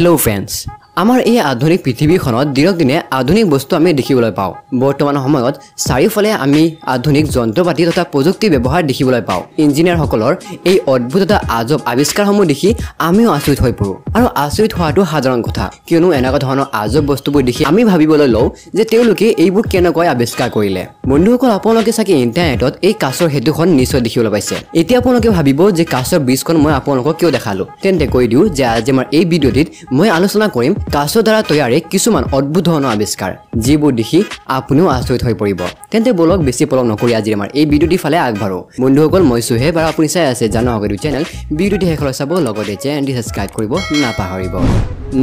Hello friends আমাৰ এই আধুনিক পৃথিৱীখনত দিনক দিনে আধুনিক বস্তু আমি দেখিবলৈ পাওঁ। বৰ্তমান সময়ত চাৰিওফালে আমি আধুনিক যন্ত্ৰ পাতি তথা প্ৰযুক্তি ব্যৱহাৰ দেখিবলৈ পাওঁ। ইঞ্জিনিয়াৰসকলৰ এই অদ্ভুত এটা আজব আৱিষ্কাৰসমূহ দেখি আমিও আচৰিত হৈ পৰোঁ। আৰু আচৰিত হোৱাটো সাধাৰণ কথা। কিয়নো এনেকুৱা ধৰণৰ আজব বস্তুবোৰ দেখি আমি ভাবিবলৈ লওঁ যে তেওঁলোকে এইবোৰ কেনেকৈ আৱিষ্কাৰ কৰিলে। বন্ধুসকল আপোনালোকে চাগে ইণ্টাৰনেটত এই কাছৰ সেতুখন নিশ্চয় দেখিবলৈ পাইছে। এতিয়া আপোনালোকে ভাবিব যে কাছৰ ব্ৰিজখন মই আপোনালোকক কিয় দেখালোঁ। তেন্তে কৈ দিওঁ যে আজি আমাৰ এই ভিডিঅ'টিত মই আলোচনা কৰিম কাছৰ দ্বাৰা তৈয়াৰী কিছুমান অদ্ভুত ধৰণৰ আৱিষ্কাৰ যিবোৰ দেখি আপুনিও আচৰিত হৈ পৰিব। তেন্তে বলক বেছি পলম নকৰি আজি আমাৰ এই ভিডিঅ'টিৰ ফালে আগবাঢ়ো। বন্ধুসকল মই চুহে বাৰু আপুনি চাই আছে জানো চেনেল ভিডিঅ'টি শেষলৈ চাব লগতে চেনেলটি ছাবস্ক্ৰাইব কৰিব নাপাহৰিব।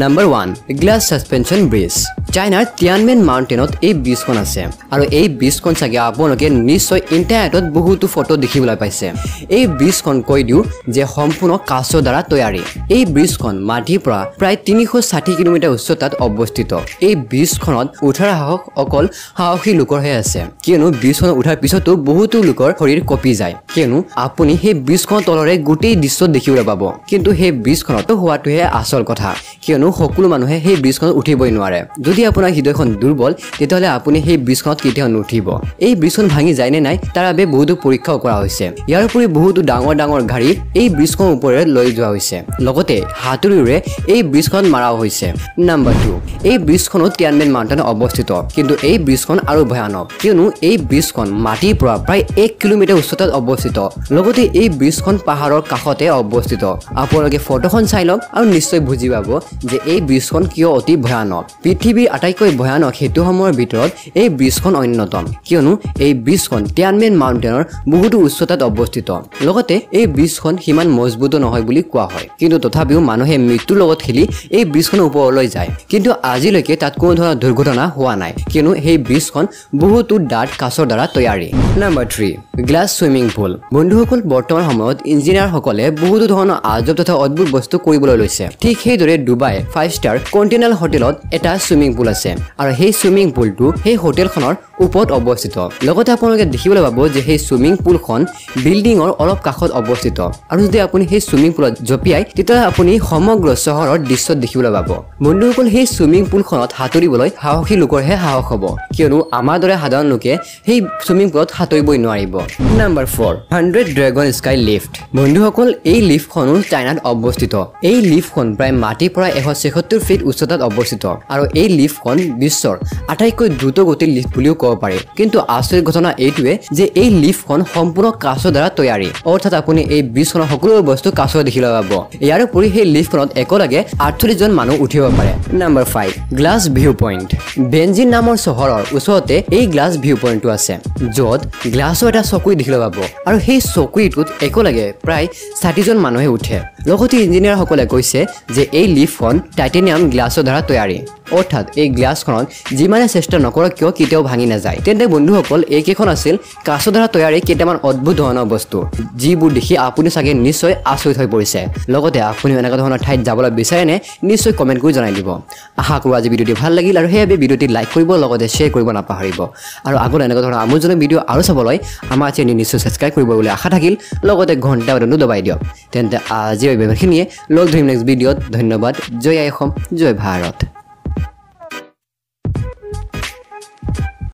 Number one glass suspension bridge চাইনাৰ তিয়ানমেন মাউণ্টেইনত এই ব্ৰিজখন আছে। আৰু এই ব্ৰিজখন চাগে আপোনালোকে নিশ্চয় ইণ্টাৰনেটত বহুতো ফটো দেখিবলৈ পাইছে। এই ব্ৰিজখন কৈ দিওঁ যে সম্পূৰ্ণ কাছৰ দ্বাৰা তৈয়াৰী। এই ব্ৰিজখন মাটিৰ পৰা প্ৰায় তিনিশ ষাঠি কিলোমিটাৰ উচ্চতাত অৱস্থিত। এই ব্ৰিজখনত উঠাৰ সাহস অকল সাহসী লোকৰহে আছে। কিয়নো ব্ৰিজখন উঠাৰ পিছতো বহুতো লোকৰ শৰীৰ কঁপি যায়। কিয়নো আপুনি সেই ব্ৰিজখনৰ তলৰে গোটেই দৃশ্য দেখিবলৈ পাব। কিন্তু সেই ব্ৰিজখনত হোৱাটোহে আচল কথা। কিয়নো সকলো মানুহে সেই ব্ৰিজখনত উঠিবই নোৱাৰে। যদি আপোনাৰ হৃদয়খন দুৰ্বল তেতিয়াহ'লে আপুনি সেই ব্ৰিজখনত কেতিয়াও নুঠিব। এই ব্ৰিজখন ভাঙি যায় নে নাই তাৰ বাবে বহুতো পৰীক্ষাও কৰা হৈছে। ইয়াৰ উপৰি বহুতো ডাঙৰ ডাঙৰ গাড়ী এই ব্ৰিজখনৰ ওপৰেৰে লৈ যোৱা হৈছে। লগতে হাতুৰিৰে এই ব্ৰিজখন মাৰাও হৈছে। নাম্বাৰ টু এই ব্ৰিজখনো তিয়ানমেন মাউণ্টেইনত অৱস্থিত। কিন্তু এই ব্ৰিজখন আৰু ভয়ানক কিয়নো এই ব্ৰিজখন মাটিৰ পৰা প্ৰায় এক কিলোমিটাৰ উচ্চতাত অৱস্থিত। লগতে এই ব্ৰিজখন পাহাৰৰ কাষতে অৱস্থিত। আপোনালোকে ফটোখন চাই লওক আৰু নিশ্চয় বুজি পাব যে এই ব্ৰিজখন কিয় অতি ভয়ানক? পৃথিৱীৰ আটাইতকৈ ভয়ানক সেতুসমূহৰ ভিতৰত এই ব্ৰিজখন অন্যতম। কিয়নো এই ব্ৰিজখন তিয়ানমেন মাউণ্টেইনৰ বহুতো উচ্চতাত অৱস্থিত। লগতে এই ব্ৰিজখন সিমান মজবুতো নহয় বুলি কোৱা হয়। কিন্তু তথাপিও মানুহে মৃত্যুৰ লগত খেলি এই ব্ৰিজখনৰ ওপৰলৈ যায়। কিন্তু আজিলৈকে তাত কোনো ধৰণৰ দুৰ্ঘটনা হোৱা নাই। কিয়নো সেই ব্ৰিজখন বহুতো ডাঠ কাছৰ দ্বাৰা তৈয়াৰী। Number three glass swimming pool. বন্ধুসকল বৰ্তমান সময়ত ইঞ্জিনিয়াৰসকলে বহুতো ধৰণৰ আজব তথা অদ্ভুত বস্তু কৰিবলৈ লৈছে। ঠিক সেইদৰে ডুবাই ফাইভ ষ্টাৰ কণ্টিনেণ্টেল হোটেলত এটা চুইমিং পুল আছে আৰু সেই চুইমিং পুলটো সেই হোটেলখনৰ ওপৰত অৱস্থিত। লগতে আপোনালোকে দেখিবলৈ পাব যে সেই চুইমিং পুলখন বিল্ডিঙৰ অলপ কাষত অৱস্থিত। আৰু যদি আপুনি সেই চুইমিং পুলত জঁপিয়াই তেতিয়াহ'লে আপুনি সমগ্ৰ চহৰৰ দৃশ্য দেখিবলৈ পাব। বন্ধুসকল সেই চুইমিং পুলখনত সাঁতুৰিবলৈ সাহসী লোকৰহে সাহস হ'ব। কিয়নো আমাৰ দৰে সাধাৰণ লোকে সেই চুইমিং পুলত সাঁতুৰিবই নোৱাৰিব। Number four hundred dragon sky lift বন্ধুসকল এই লিফ্টখনো চাইনাত অৱস্থিত। এই লিফ্টখন প্ৰায় মাটিৰ পৰা এশ ছেসত্তৰ ফিট উচ্চতাত অৱস্থিত। আৰু এই লিফ্টখন বিশ্বৰ আটাইতকৈ দ্ৰুত গতিৰ লিফ্ট বুলিও ক'ব পাৰি। কিন্তু আচৰিত ঘটনা এইটোৱে যে এই লিফ্টখন সম্পূৰ্ণ কাছৰ দ্বাৰা তৈয়াৰী। অৰ্থাৎ আপুনি এই ব্ৰিজখনৰ সকলোবোৰ বস্তু কাছৰ দেখিবলৈ পাব ইয়াৰ উপৰি সেই লিফ্টখনত একেলগে আঠচল্লিছজন মানুহ উঠিব পাৰে। Number five glass view point benzene নামৰ চহৰৰ ওচৰতে এই গ্লাছ ভিউ পইণ্টটো আছে য'ত গ্লাছৰ এটা চকুৰি দেখিবলৈ পাব। আৰু সেই চকুৰিটোত একেলগে প্ৰায় ষাঠিজন মানুহে উঠে। লগতে ইঞ্জিনিয়াৰসকলে কৈছে যে এই লিফ্টখন টাইটেনিয়াম গ্লাছৰ দ্বাৰা তৈয়াৰী। অৰ্থাৎ এই গ্লাছখনত যিমানে চেষ্টা নকৰক কিয় কেতিয়াও ভাঙি নাযায়। তেন্তে বন্ধুসকল এইকেইখন আছিল কাছৰ দ্বাৰা তৈয়াৰী কেইটামান অদ্ভুত ধৰণৰ বস্তু যিবোৰ দেখি আপুনি চাগে নিশ্চয় আচৰিত হৈ পৰিছে। লগতে আপুনি এনেকুৱা ধৰণৰ ঠাইত যাবলৈ বিচাৰেনে নিশ্চয় কমেণ্ট কৰি জনাই দিব। আশা কৰোঁ আজি ভিডিঅ'টি ভাল লাগিল আৰু সেইবাবে ভিডিঅ'টি লাইক কৰিব লগতে শ্বেয়াৰ কৰিব নাপাহৰিব। আৰু আগলৈ এনেকুৱা ধৰণৰ আমোদজনক ভিডিঅ' আৰু চাবলৈ আমাৰ চেনেল নিশ্চয় ছাবস্ক্ৰাইব কৰিব বুলি আশা থাকিল লগতে ঘণ্টা বাটনটো দবাই দিয়ক। তেন্তে আজিৰ ইমানখিনিয়ে লগ ধৰিম নেক্সট ভিডিঅ'ত ধন্যবাদ। জয় আই অসম জয় ভাৰত।